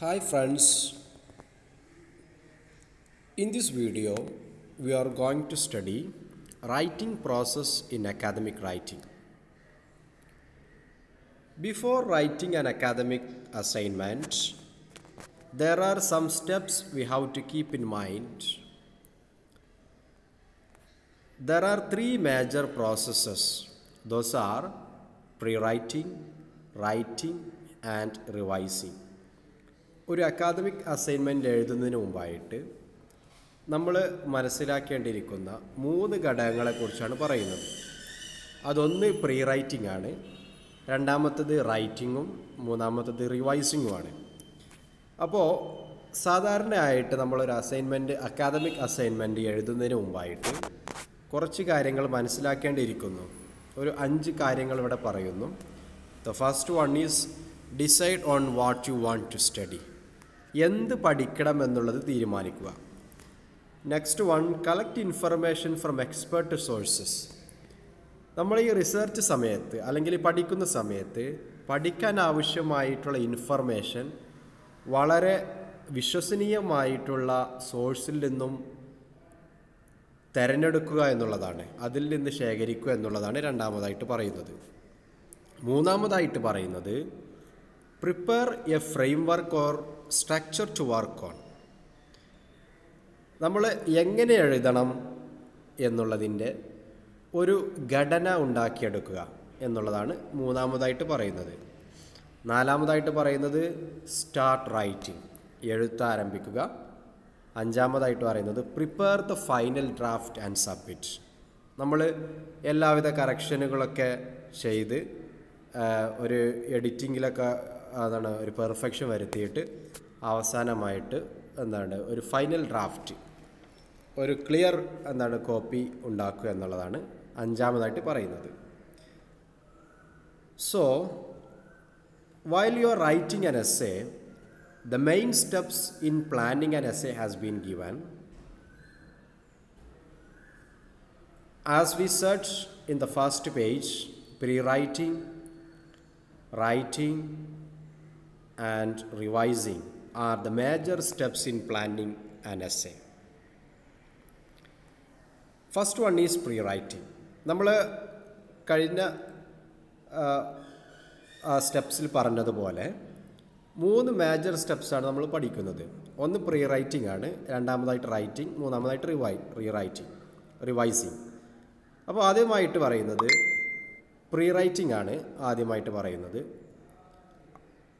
Hi friends, in this video we are going to study writing process in academic writing. Before writing an academic assignment, there are some steps we have to keep in mind. There are three major processes. Those are pre-writing, writing and revising. ഒരു academic assignment എഴുതുന്നതിന് മുമ്പായിട്ട് നമ്മൾ മനസ്സിലാക്കേണ്ടിയിരിക്കുന്ന മൂന്ന് ഘടകങ്ങളെക്കുറിച്ചാണ് പറയുന്നത്. അതൊന്ന് pre writing ആണ്. രണ്ടാമത്തത് റൈറ്റിങ്ങും മൂന്നാമത്തത് റിവൈസിങ്ങുമാണ് അപ്പോൾ സാധാരണയായിട്ട് നമ്മളൊരു അസൈൻമെന്റ് അക്കാദമിക് അസൈൻമെന്റ് എഴുതുന്നതിന് മുമ്പായിട്ട് കുറച്ച് കാര്യങ്ങൾ മനസ്സിലാക്കേണ്ടിയിരിക്കുന്നു. ഒരു അഞ്ച് കാര്യങ്ങൾ ഇവിടെ പറയുന്നു. The first one is decide on what you want to study എന്ത് പഠിക്കണം എന്നുള്ളത് തീരുമാനിക്കുക. Next one collect information from expert sources നമ്മൾ ഈ റിസർച്ച് സമയത്ത് അല്ലെങ്കിൽ പഠിക്കുന്ന സമയത്ത് പഠിക്കാൻ ആവശ്യമായിട്ടുള്ള ഇൻഫർമേഷൻ വളരെ വിശ്വസനീയമായിട്ടുള്ള സോഴ്സിൽ നിന്നും തിരഞ്ഞെടുക്കുക എന്നുള്ളതാണ്. അതിൽ നിന്ന് ശേഖരിക്കുക എന്നുള്ളതാണ് രണ്ടാമതായിട്ട് പറയുന്നത്. മൂന്നാമതായിട്ട് പറയുന്നത് prepare a framework or structure to work on നമ്മൾ എങ്ങനെ എഴുതണം എന്നുള്ളതിന്റെ ഒരു ഘടന ഉണ്ടാക്കിയെടുക്കുക എന്നുള്ളതാണ് മൂന്നാമതായിട്ട് പറയുന്നത്. നാലാമതായിട്ട് പറയുന്നത് സ്റ്റാർട്ട് റൈറ്റിംഗ് എഴുത്ത് ആരംഭിക്കുക. അഞ്ചാമതായിട്ട് പറയുന്നത് prepare the final draft and submit നമ്മൾ എല്ലാവിധ കറക്ഷനുകളൊക്കെ ചെയ്ത് ഒരു എഡിറ്റിങ്ങിലൊക്കെ അതാണ് ഒരു പെർഫെക്ഷൻ വരുത്തിയിട്ട് അവസാനമായിട്ട് എന്താണ് ഒരു ഫൈനൽ ഡ്രാഫ്റ്റ് ഒരു ക്ലിയർ എന്താണ് കോപ്പി ഉണ്ടാക്കുക എന്നുള്ളതാണ് അഞ്ചാമതായിട്ട് പറയുന്നത്. So while you are writing an the main steps in planning an essay has been given as we search in the first page pre-writing writing and revising are the major steps in planning an essay. First one is pre writing നമ്മൾ കഴിഞ്ഞ സ്റ്റെപ്സിൽ പറഞ്ഞതുപോലെ മൂന്ന് major സ്റ്റെപ്സാണ് നമ്മൾ പഠിക്കുന്നത്. ഒന്ന് pre writing ആണ് രണ്ടാമതായിട്ട് writing മൂന്നാമതായിട്ട് റിവൈ റീ റൈറ്റിംഗ് റിവൈസിങ് അപ്പോൾ ആദ്യമായിട്ട് പറയുന്നത് പ്രീ റൈറ്റിംഗ് ആണ് ആദ്യമായിട്ട് പറയുന്നത്.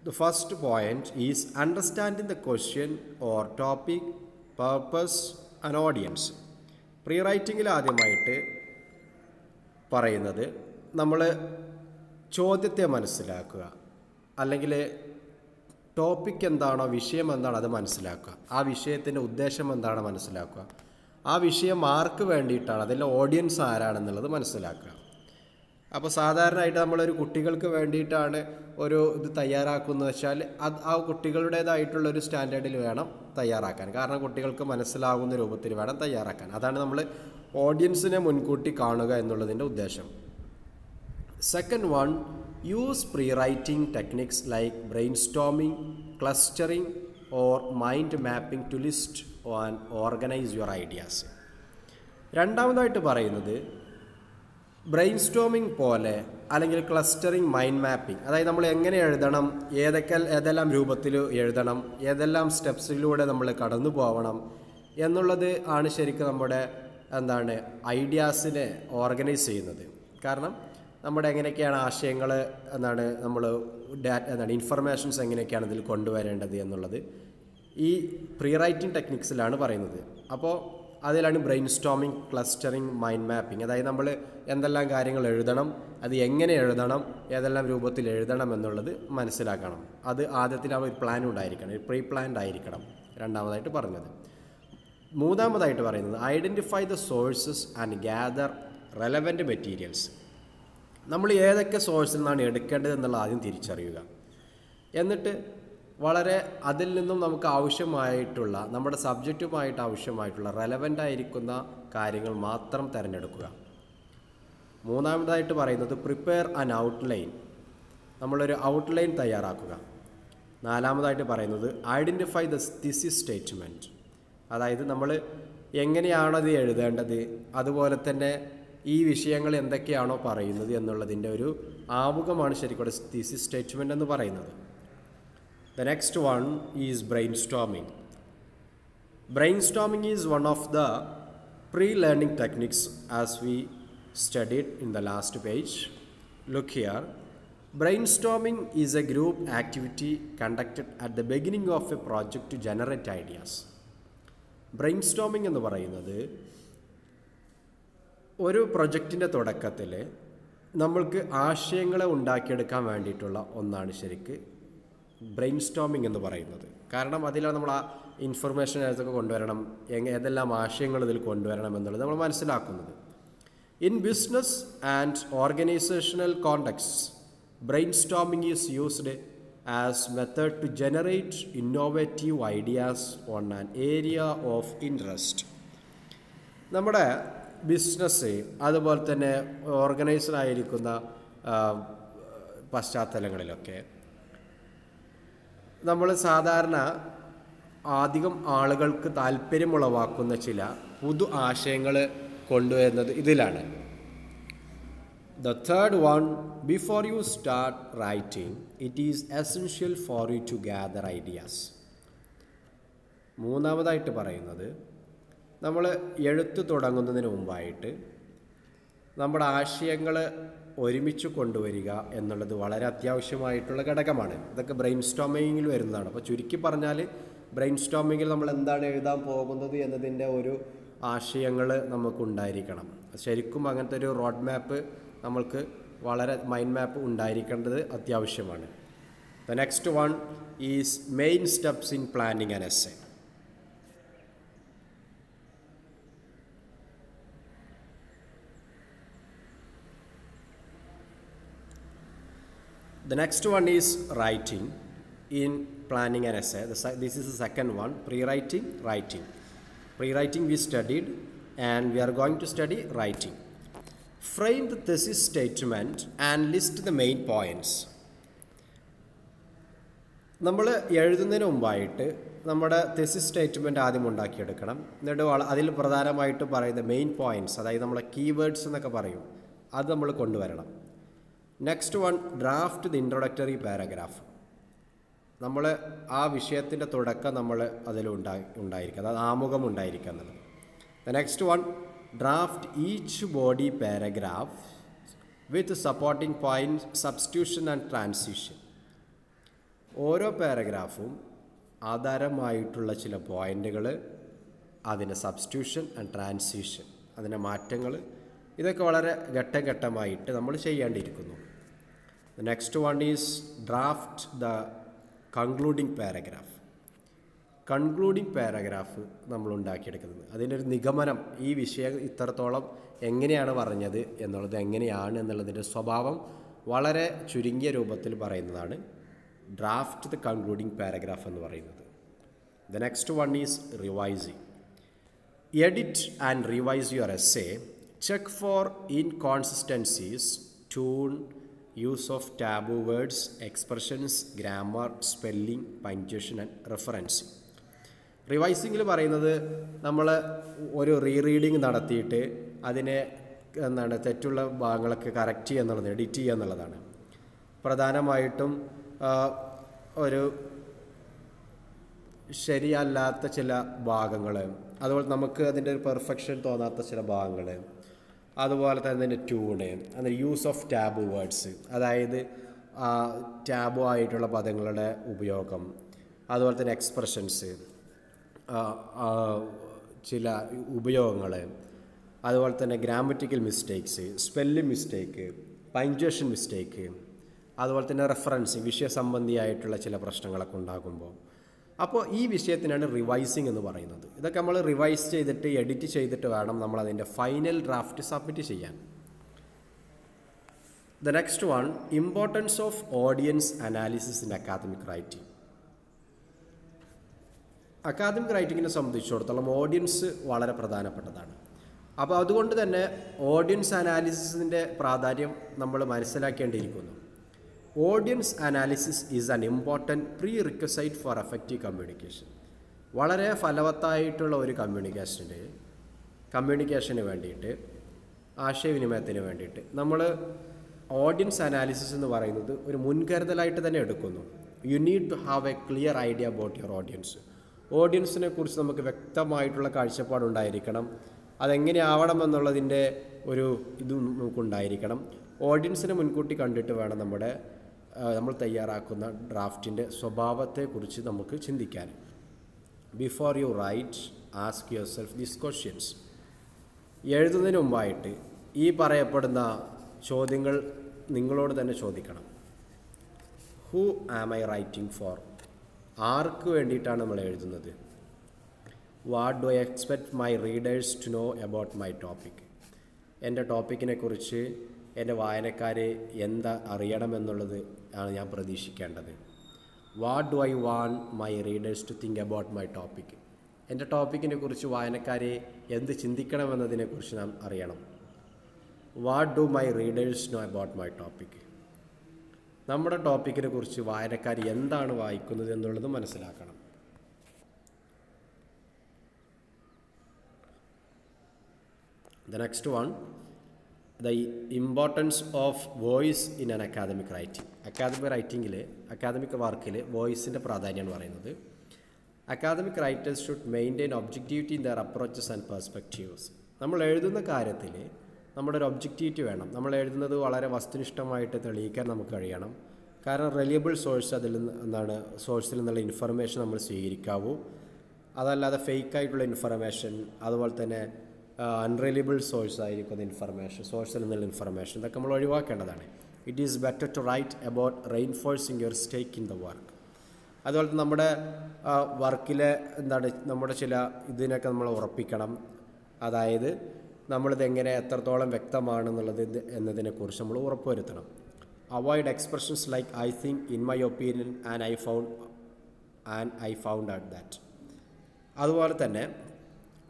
The first point is understanding the question or topic purpose and audience pre റൈറ്റിങ്ങിൽ ആദ്യമായിട്ട് പറയുന്നത് നമ്മൾ ചോദ്യത്തെ മനസ്സിലാക്കുക. അല്ലെങ്കിൽ ടോപ്പിക് എന്താണോ വിഷയം എന്താണോ അത് മനസ്സിലാക്കുക. ആ വിഷയത്തിന്റെ ഉദ്ദേശം എന്താണോ മനസ്സിലാക്കുക. ആ വിഷയം ആർക്ക് വേണ്ടിയിട്ടാണ് അതിലെ ഓഡിയൻസ് ആരാണെന്നുള്ളത് മനസ്സിലാക്കുക. അപ്പോൾ സാധാരണയായിട്ട് നമ്മളൊരു കുട്ടികൾക്ക് വേണ്ടിയിട്ടാണ് ഒരു ഇത് തയ്യാറാക്കുമെന്ന് വെച്ചാൽ അത് ആ കുട്ടികളുടേതായിട്ടുള്ള ഒരു സ്റ്റാൻഡേർഡിൽ വേണം തയ്യാറാക്കാൻ. കാരണം കുട്ടികൾക്ക് മനസ്സിലാകുന്ന രൂപത്തിൽ വേണം തയ്യാറാക്കാൻ. അതാണ് നമ്മൾ ഓഡിയൻസിനെ മുൻകൂട്ടി കാണുക എന്നുള്ളതിന്റെ ഉദ്ദേശം. Second one use pre writing techniques like brainstorming clustering or mind mapping to list and organise your ideas. രണ്ടാമതായിട്ട് പറയുന്നത് ബ്രെയിൻ സ്റ്റോമിംഗ് പോലെ അല്ലെങ്കിൽ ക്ലസ്റ്ററിംഗ് മൈൻഡ് മാപ്പിംഗ് അതായത് നമ്മൾ എങ്ങനെ എഴുതണം ഏതൊക്കെ ഏതെല്ലാം രൂപത്തിൽ എഴുതണം ഏതെല്ലാം സ്റ്റെപ്സിലൂടെ നമ്മൾ കടന്നു പോകണം എന്നുള്ളത് ആണ് ശരിക്കും നമ്മുടെ എന്താണ് ഐഡിയാസിനെ ഓർഗനൈസ് ചെയ്യുന്നത്. കാരണം നമ്മുടെ എങ്ങനെയൊക്കെയാണ് ആശയങ്ങൾ എന്താണ് നമ്മൾ ഡാറ്റ എന്താണ് ഇൻഫർമേഷൻസ് എങ്ങനെയൊക്കെയാണ് ഇതിൽ കൊണ്ടുവരേണ്ടത് എന്നുള്ളത് ഈ പ്രീ റൈറ്റിംഗ് ടെക്നിക്സിലാണ് പറയുന്നത്. അപ്പോൾ അതിലാണ് brainstorming clustering mind mapping അതായത് നമ്മൾ എന്തെല്ലാം കാര്യങ്ങൾ എഴുതണം അത് എങ്ങനെ എഴുതണം ഏതെല്ലാം രൂപത്തിൽ എഴുതണം എന്നുള്ളത് മനസ്സിലാക്കണം. അത് ആദ്യത്തിൽ ആ ഒരു പ്ലാൻ ഉണ്ടായിരിക്കണം പ്രീ പ്ലാൻഡ് ആയിരിക്കണം. രണ്ടാമതായിട്ട് പറഞ്ഞത്. മൂന്നാമതായിട്ട് പറയുന്നത് identify the sources and gather relevant materials നമ്മൾ ഏതൊക്കെ സോഴ്സിൽ നിന്നാണ് എടുക്കേണ്ടത് എന്നുള്ള ആദ്യം തിരിച്ചറിയുക. എന്നിട്ട് വളരെ അതിൽ നിന്നും നമുക്ക് ആവശ്യമായിട്ടുള്ള നമ്മുടെ സബ്ജക്റ്റുമായിട്ട് ആവശ്യമായിട്ടുള്ള റെലവന്റ് ആയിരിക്കുന്ന കാര്യങ്ങൾ മാത്രം തിരഞ്ഞെടുക്കുക. മൂന്നാമതായിട്ട് പറയുന്നത് പ്രിപ്പയർ ആൻ ഔട്ട്ലൈൻ നമ്മളൊരു ഔട്ട്ലൈൻ തയ്യാറാക്കുക. നാലാമതായിട്ട് പറയുന്നത് ഐഡന്റിഫൈ ദ തിസിസ് സ്റ്റേറ്റ്മെന്റ് അതായത് നമ്മൾ എങ്ങനെയാണത് എഴുതേണ്ടത് അതുപോലെ തന്നെ ഈ വിഷയങ്ങൾ എന്തൊക്കെയാണോ പറയുന്നത് എന്നുള്ളതിന്റെ ഒരു ആമുഖമാണ് ശരിക്കും തിസിസ് സ്റ്റേറ്റ്മെന്റ് എന്ന് പറയുന്നത്. The next one is brainstorming. Brainstorming is one of the pre learning techniques as we studied in the last page. Look here. Brainstorming is a group activity conducted at the beginning of a project to generate ideas. Brainstorming എന്ന് പറയുന്നത് ഒരു പ്രൊജക്റ്റിന്റെ തുടക്കത്തിൽ നമ്മൾക്ക് ആശയങ്ങളെ ഉണ്ടാക്കിയെടുക്കാൻ വേണ്ടിയിട്ടുള്ള ഒന്നാണ് ശരിക്ക് ബ്രെയിൻ സ്റ്റോമിംഗ് എന്ന് പറയുന്നത്. കാരണം അതിലാണ് നമ്മൾ ആ ഇൻഫർമേഷൻ ഏതൊക്കെ കൊണ്ടുവരണം ഏതെല്ലാം ആശയങ്ങൾ ഇതിൽ കൊണ്ടുവരണം എന്നുള്ളത് നമ്മൾ മനസ്സിലാക്കുന്നത്. In business and organisational contexts brainstorming is used as method to generate innovative ideas on an area of interest നമ്മുടെ ബിസിനസ് അതുപോലെ തന്നെ ഓർഗനൈസ്ഡ് ആയിരിക്കുന്ന പശ്ചാത്തലങ്ങളിലൊക്കെ നമ്മൾ സാധാരണ അധികം ആളുകൾക്ക് താല്പര്യമുളവാക്കുന്ന ചില പുതു ആശയങ്ങൾ കൊണ്ടുവരുന്നത് ഇതിലാണ്. The third one before you start writing it is essential for you to gather ideas മൂന്നാമതായിട്ട് പറയുന്നത് നമ്മൾ എഴുത്ത് തുടങ്ങുന്നതിന് മുമ്പായിട്ട് നമ്മുടെ ആശയങ്ങൾ ഒരുമിച്ച് കൊണ്ടുവരിക എന്നുള്ളത് വളരെ അത്യാവശ്യമായിട്ടുള്ള ഘടകമാണ്. ഇതൊക്കെ ബ്രെയിൻ സ്റ്റോമിങ്ങിൽ വരുന്നതാണ്. അപ്പോൾ ചുരുക്കി പറഞ്ഞാൽ ബ്രെയിൻ സ്റ്റോമിങ്ങിൽ നമ്മൾ എന്താണ് എഴുതാൻ പോകുന്നത് എന്നതിന്റെ ഒരു ആശയങ്ങൾ നമുക്കുണ്ടായിരിക്കണം. ശരിക്കും അങ്ങനത്തെ ഒരു റോഡ് മാപ്പ് നമ്മൾക്ക് വളരെ മൈൻഡ് മാപ്പ് ഉണ്ടായിരിക്കേണ്ടത് അത്യാവശ്യമാണ്. The next one is main steps in planning an essay The next one is writing in planning an essay. This is the second one pre-writing, writing. Pre-writing we studied and we are going to study writing. Frame the thesis statement and list the main points. നമ്മൾ എഴുതുന്നതിന് മുമ്പായിട്ട് നമ്മുടെ തെസിസ് statement ആദ്യം ഉണ്ടാക്കിയെടുക്കണം എന്നിട്ട് അതിൽ പ്രധാനമായിട്ട് പറയുന്ന main points അതായത് നമ്മളെ കീവേഡ്സ് എന്നൊക്കെ പറയും അത് നമ്മൾ കൊണ്ടുവരണം next one draft the introductory paragraph നമ്മൾ ആ വിഷയത്തിന്റെ തുടക്കം നമ്മൾ അതിൽ ഉണ്ടായി ഉണ്ടായിരിക്കുക അതായത് ആമുഖം ഉണ്ടായിരിക്കുക എന്നുള്ളത് the next one draft each body paragraph with supporting point substitution and transition ഓരോ പാരഗ്രാഫും ആധാരമായിട്ടുള്ള ചില പോയിന്റുകൾ അതിന്റെ സബ്സ്റ്റിറ്റ്യൂഷൻ ആൻഡ് ട്രാൻസിഷൻ അതിന്റെ മാറ്റങ്ങൾ ഇതൊക്കെ വളരെ ഘട്ടം ഘട്ടമായിട്ട് നമ്മൾ ചെയ്യേണ്ടിയിരിക്കുന്നു. Next one is draft the concluding paragraph concluding paragraph നമ്മൾ ഉണ്ടാക്കിയെടുക്കുന്നത്. അതിന്റെ ഒരു നിഗമനം ഈ വിഷയം ഇത്രത്തോളം എങ്ങനെയാണ് പറഞ്ഞത് എന്നുള്ളത് എങ്ങനെയാണ് എന്നുള്ളതിന്റെ സ്വഭാവം വളരെ ചുരുങ്ങിയ രൂപത്തിൽ പറയുന്നതാണ്. ഡ്രാഫ്റ്റ് ദ കൺക്ലൂഡിംഗ് പാരഗ്രാഫ് എന്ന് പറയുന്നത്. The next one is revising edit and revise your essay check for inconsistencies tune use of taboo words expressions grammar spelling punctuation and referencing റിവൈസിങ്ങിൽ പറയുന്നത് നമ്മൾ ഒരു റീ റീഡിങ് നടത്തിയിട്ട് അതിനെ എന്താണ് തെറ്റുള്ള ഭാഗങ്ങളൊക്കെ കറക്റ്റ് ചെയ്യുക എന്നുള്ളത് എഡിറ്റ് ചെയ്യുക എന്നുള്ളതാണ്. പ്രധാനമായിട്ടും ഒരു ശരിയല്ലാത്ത ചില ഭാഗങ്ങൾ അതുപോലെ നമുക്ക് അതിന്റെ ഒരു പെർഫെക്ഷൻ തോന്നാത്ത ചില ഭാഗങ്ങൾ അതുപോലെ തന്നെ ട്യൂണ് അതിന്റെ യൂസ് ഓഫ് ടാബു വേർഡ്സ് അതായത് ടാബു ആയിട്ടുള്ള പദങ്ങളുടെ ഉപയോഗം അതുപോലെ തന്നെ എക്സ്പ്രഷൻസ് ചില ഉപയോഗങ്ങൾ അതുപോലെ തന്നെ grammatical mistakes spelling mistake punctuation mistake അതുപോലെ തന്നെ റെഫറൻസ് വിഷയസംബന്ധിയായിട്ടുള്ള ചില പ്രശ്നങ്ങളൊക്കെ ഉണ്ടാകുമ്പോൾ. അപ്പോൾ ഈ വിഷയത്തിനാണ് റിവൈസിങ് എന്ന് പറയുന്നത്. ഇതൊക്കെ നമ്മൾ റിവൈസ് ചെയ്തിട്ട് എഡിറ്റ് ചെയ്തിട്ട് വേണം നമ്മൾ അതിന്റെ ഫൈനൽ ഡ്രാഫ്റ്റ് സബ്മിറ്റ് ചെയ്യാൻ. The next one importance of audience analysis in academic writing academic റൈറ്റിങ്ങിനെ സംബന്ധിച്ചിടത്തോളം ഓഡിയൻസ് വളരെ പ്രധാനപ്പെട്ടതാണ്. അപ്പോൾ അതുകൊണ്ട് തന്നെ ഓഡിയൻസ് അനാലിസിസിന്റെ പ്രാധാന്യം നമ്മൾ മനസ്സിലാക്കേണ്ടിയിരിക്കുന്നു. Audience analysis is an important prerequisite for effective communication വളരെ ഫലവത്തായിട്ടുള്ള ഒരു കമ്മ്യൂണിക്കേഷന്റെ കമ്മ്യൂണിക്കേഷന് വേണ്ടിയിട്ട് ആശയവിനിമയത്തിന് വേണ്ടിയിട്ട് നമ്മൾ ഓഡിയൻസ് അനാലിസിസ് എന്ന് പറയുന്നത് ഒരു മുൻകരുതലായിട്ട് തന്നെ എടുക്കുന്നു. You need to have a clear idea about your audience ഓഡിയൻസിനെ കുറിച്ച് നമുക്ക് വ്യക്തമായിട്ടുള്ള കാഴ്ചപ്പാടുണ്ടായിരിക്കണം അതെങ്ങനെയാവണം എന്നുള്ളതിന്റെ ഒരു ഇത് നമുക്കുണ്ടായിരിക്കണം. ഓഡിയൻസിനെ മുൻകൂട്ടി കണ്ടിട്ട് വേണം നമ്മുടെ നമ്മൾ തയ്യാറാക്കുന്ന ഡ്രാഫ്റ്റിന്റെ സ്വഭാവത്തെക്കുറിച്ച് നമുക്ക് ചിന്തിക്കാൻ. Before you write ask yourself these questions എഴുതുന്നതിന് മുമ്പായിട്ട് ഈ പറയപ്പെടുന്ന ചോദ്യങ്ങൾ നിങ്ങളോട് തന്നെ ചോദിക്കണം. Who am I writing for ആർക്ക് വേണ്ടിയിട്ടാണ് നമ്മൾ എഴുതുന്നത്? What do I expect my readers to know about my topic എന്റെ ടോപ്പിക്കിനെ കുറിച്ച് എന്റെ വായനക്കാരെ എന്താ അറിയണമെന്നുള്ളത് ആണ് ഞാൻ പ്രതീക്ഷിക്കേണ്ടത്. What do I want my readers to think about my topic എന്റെ ടോപ്പിക്കിനെ കുറിച്ച് വായനക്കാരെ എന്ത് ചിന്തിക്കണമെന്നതിനെക്കുറിച്ച് നാം അറിയണം. What do my readers know about my topic നമ്മുടെ ടോപ്പിക്കിനെ കുറിച്ച് വായനക്കാർ എന്താണ് വായിക്കുന്നത് എന്നുള്ളത് മനസ്സിലാക്കണം. The next one, the importance of voice in an academic writing academic റൈറ്റിങ്ങിൽ academic വർക്കിൽ വോയിസിന്റെ പ്രാധാന്യമാണ് പറയുന്നത്. Academic writers should maintain objectivity in their approaches and perspectives നമ്മൾ എഴുതുന്ന കാര്യത്തിൽ നമ്മുടെ ഒരു ഒബ്ജക്റ്റിവിറ്റി വേണം. നമ്മൾ എഴുതുന്നത് വളരെ വസ്തുനിഷ്ഠമായിട്ട് തെളിയിക്കാൻ നമുക്ക് കഴിയണം. കാരണം റെലിയബിൾ സോഴ്സ് അതിൽ നിന്ന് എന്താണ് സോഴ്സിൽ നിന്നുള്ള ഇൻഫർമേഷൻ നമ്മൾ സ്വീകരിക്കാവൂ. അതല്ലാതെ ഫേക്കായിട്ടുള്ള ഇൻഫർമേഷൻ അതുപോലെ തന്നെ അൺറിലയബിൾ സോഴ്സ് ആയിരിക്കുന്ന ഇൻഫർമേഷൻ സോഴ്സിൽ നിന്നുള്ള ഇൻഫർമേഷൻ ഇതൊക്കെ നമ്മൾ ഒഴിവാക്കേണ്ടതാണ്. It is better to write about reinforcing your stake in the work അതുപോലെ തന്നെ നമ്മുടെ വർക്കിലെ എന്താണ് നമ്മുടെ ചില ഇതിനൊക്കെ നമ്മൾ ഉറപ്പിക്കണം. അതായത് നമ്മളിത് എങ്ങനെ എത്രത്തോളം വ്യക്തമാണെന്നുള്ളത് എന്നതിനെക്കുറിച്ച് നമ്മൾ ഉറപ്പുവരുത്തണം. Avoid expressions like I think in my opinion and I found and I found out that അതുപോലെ തന്നെ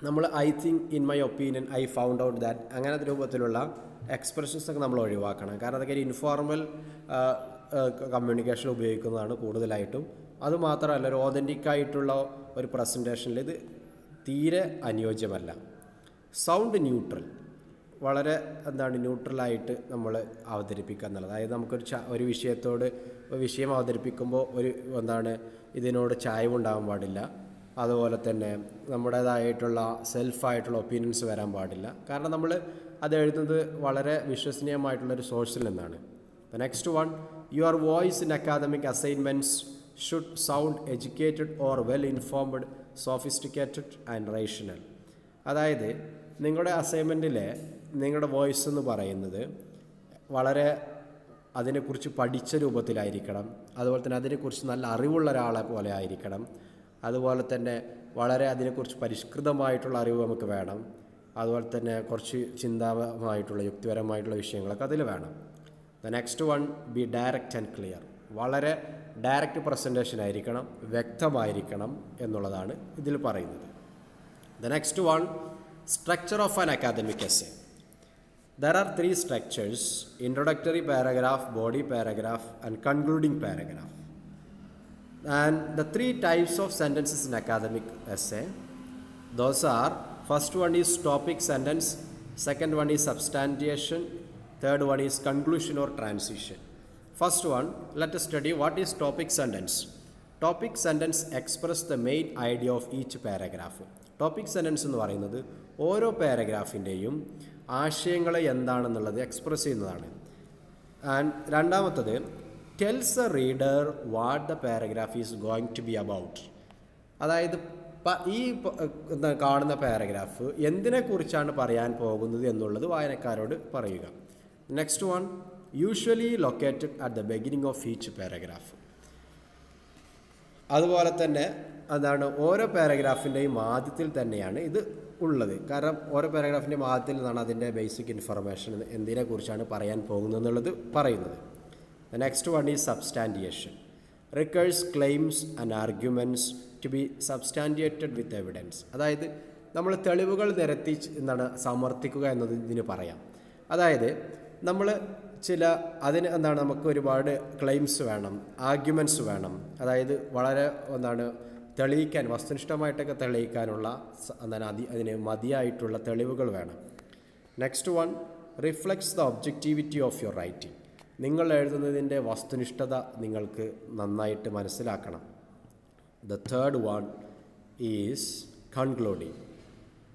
നമ്മൾ I think in my opinion I found out that അങ്ങനത്തെ രൂപത്തിലുള്ള എക്സ്പ്രഷൻസ് ഒക്കെ നമ്മൾ ഒഴിവാക്കണം. കാരണം അതൊക്കെ ഒരു ഇൻഫോർമൽ കമ്മ്യൂണിക്കേഷൻ ഉപയോഗിക്കുന്നതാണ് കൂടുതലായിട്ടും. അതുമാത്രമല്ല ഒരു ഓതന്റിക് ആയിട്ടുള്ള ഒരു പ്രസന്റേഷനിൽ ഇത് തീരെ അനുയോജ്യമല്ല. സൗണ്ട് ന്യൂട്രൽ വളരെ എന്താണ് ന്യൂട്രലായിട്ട് നമ്മൾ അവതരിപ്പിക്കുക എന്നുള്ളത്. അതായത് നമുക്കൊരു ച ഒരു വിഷയത്തോട് വിഷയം അവതരിപ്പിക്കുമ്പോൾ ഒരു എന്താണ് ഇതിനോട് ചായവുണ്ടാകാൻ പാടില്ല. അതുപോലെ തന്നെ നമ്മുടേതായിട്ടുള്ള സെൽഫായിട്ടുള്ള ഒപ്പീനിയൻസ് വരാൻ പാടില്ല. കാരണം നമ്മൾ അത് എഴുതുന്നത് വളരെ വിശ്വസനീയമായിട്ടുള്ളൊരു സോഴ്സിൽ നിന്നാണ് the next one your voice in academic assignments should sound educated or well informed sophisticated and rational അതായത് നിങ്ങളുടെ അസൈൻമെന്റിലെ നിങ്ങളുടെ വോയിസ് എന്ന് പറയുന്നത് വളരെ അതിനെക്കുറിച്ച് പഠിച്ച രൂപത്തിലായിരിക്കണം. അതുപോലെ തന്നെ അതിനെക്കുറിച്ച് നല്ല അറിവുള്ള ഒരാളെ പോലെ ആയിരിക്കണം. അതുപോലെ തന്നെ വളരെ അതിനെക്കുറിച്ച് പരിഷ്കൃതമായിട്ടുള്ള അറിവ് നമുക്ക് വേണം. അതുപോലെ തന്നെ കുറച്ച് ചിന്താപരമായിട്ടുള്ള യുക്തിപരമായിട്ടുള്ള വിഷയങ്ങളൊക്കെ അതിൽ വേണം. The next one be direct and clear വളരെ ഡയറക്റ്റ് പ്രസന്റേഷൻ ആയിരിക്കണം വ്യക്തമായിരിക്കണം എന്നുള്ളതാണ് ഇതിൽ പറയുന്നത്. The next one structure of an academic essay there are three structures introductory paragraph body paragraph and concluding paragraph. And the three types of sentences in academic essay those are first one is topic sentence, second one is substantiation, third one is conclusion or transition. First one, let us study what is topic sentence. Topic sentence express the main idea of each paragraph. Topic sentence എന്ന് പറയുന്നത് ഓരോ പാരഗ്രാഫിന്റെയും ആശയങ്ങളെ എന്താണെന്നുള്ളത് express ചെയ്യുന്നതാണ് and രണ്ടാമത്തത് tells a reader what the paragraph is going to be about അതായത് ഈ കാണുന്ന പാരഗ്രാഫ് എന്തിനെക്കുറിച്ചാണ് പറയാൻ പോകുന്നത് എന്നുള്ളത് വായനക്കാരോട് പറയുക. Next one usually located at the beginning of each paragraph അതുപോലെ തന്നെ അതാണ് ഓരോ പാരഗ്രാഫിന്റെയും ആദ്യത്തിൽ തന്നെയാണ് ഇത് ഉള്ളത്. കാരണം ഓരോ പാരഗ്രാഫിന്റെയും ആദ്യത്തിൽ നിന്നാണ് അതിന്റെ ബേസിക് ഇൻഫർമേഷൻ എന്തിനെക്കുറിച്ചാണ് പറയാൻ പോകുന്നത് എന്നുള്ളത് പറയുന്നത്. The next one is substantiation. Recurs claims and arguments to be substantiated with evidence അതായത് നമ്മൾ തെളിവുകൾ നിരത്തി എന്താണ് സമർത്ഥിക്കുക എന്നത് ഇതിന് പറയാം. അതായത് നമ്മൾ ചില അതിന് എന്താണ് നമുക്ക് ഒരുപാട് ക്ലെയിംസ് വേണം ആർഗ്യുമെന്റ്സ് വേണം. അതായത് വളരെ എന്താണ് തെളിയിക്കാൻ വസ്തുനിഷ്ഠമായിട്ടൊക്കെ തെളിയിക്കാനുള്ള എന്താണ് അതി അതിന് മതിയായിട്ടുള്ള തെളിവുകൾ വേണം. Next one reflects the objectivity of your writing നിങ്ങൾ എഴുതുന്നതിന്റെ വസ്തുനിഷ്ഠത നിങ്ങൾക്ക് നന്നായിട്ട് മനസ്സിലാക്കണം. The third one is is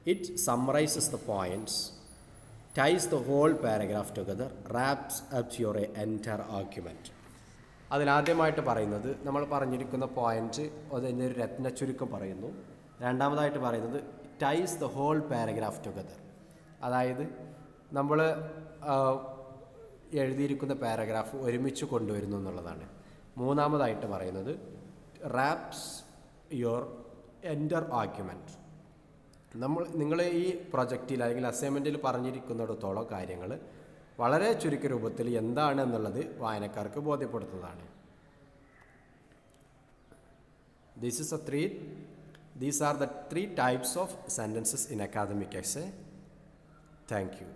it It the points ties the whole paragraph together wraps wraps your a entire argument. അതിലാദ്യമായിട്ട് പറയുന്നത് നമ്മൾ പറഞ്ഞിരിക്കുന്ന പോയിന്റ് അതിന്റെ ഒരു രത്ന ചുരുക്കം പറയുന്നു. രണ്ടാമതായിട്ട് പറയുന്നത് ties the whole paragraph together അതായത് നമ്മൾ എഴുതിയിരിക്കുന്ന പാരഗ്രാഫ് ഒരുമിച്ച് കൊണ്ടുവരുന്നു എന്നുള്ളതാണ്. മൂന്നാമതായിട്ട് പറയുന്നത് റാപ്സ് യുവർ എന്റർ ആർഗ്യുമെന്റ് നമ്മൾ നിങ്ങൾ ഈ പ്രൊജക്റ്റിൽ അല്ലെങ്കിൽ അസൈൻമെന്റിൽ പറഞ്ഞിരിക്കുന്നിടത്തോളം കാര്യങ്ങൾ വളരെ ചുരുക്ക രൂപത്തിൽ എന്താണ് എന്നുള്ളത് വായനക്കാർക്ക് ബോധ്യപ്പെടുത്തുന്നതാണ്. This is a three these are the three types of sentences in academic ex thank you